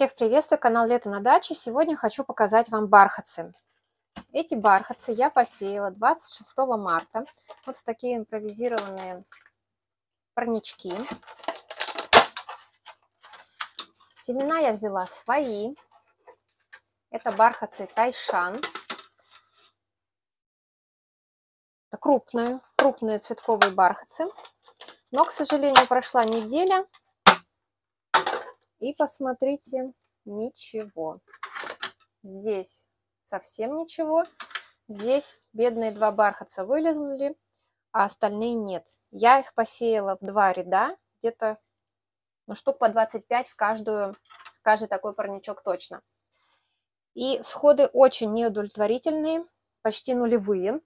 Всех приветствую, канал Лето на даче. Сегодня хочу показать вам бархатцы. Эти бархатцы я посеяла 26 марта. Вот в такие импровизированные парнички. Семена я взяла свои. Это бархатцы Тайшан. Это крупные, крупные цветковые бархатцы. Но, к сожалению, прошла неделя, и посмотрите, ничего. Здесь совсем ничего. Здесь бедные два бархатца вылезли, а остальные нет. Я их посеяла в два ряда, где-то ну, штук по 25 в, каждую, каждый такой парничок точно. И сходы очень неудовлетворительные, почти нулевые.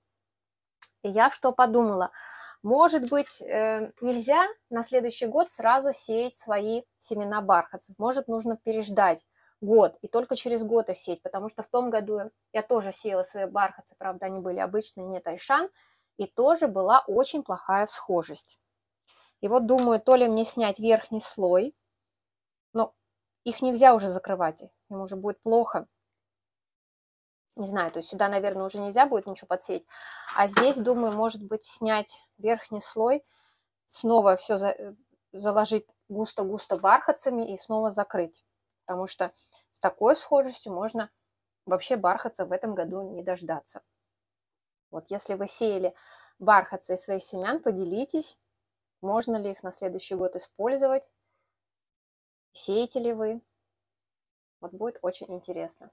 И я что подумала – может быть, э, нельзя на следующий год сразу сеять свои семена бархатцев. Может, нужно переждать год и только через год сеять, потому что в том году я тоже сеяла свои бархатцы, правда, они были обычные, не тайшан, и тоже была очень плохая всхожесть. И вот думаю, то ли мне снять верхний слой, но их нельзя уже закрывать, им уже будет плохо, не знаю, то есть сюда, наверное, уже нельзя будет ничего подсеять. А здесь, думаю, может быть, снять верхний слой, снова все за, э, заложить густо-густо бархатцами и снова закрыть. Потому что с такой схожестью можно вообще бархатца в этом году не дождаться. Вот если вы сеяли бархатцы из своих семян, поделитесь, можно ли их на следующий год использовать, сеете ли вы. Вот будет очень интересно.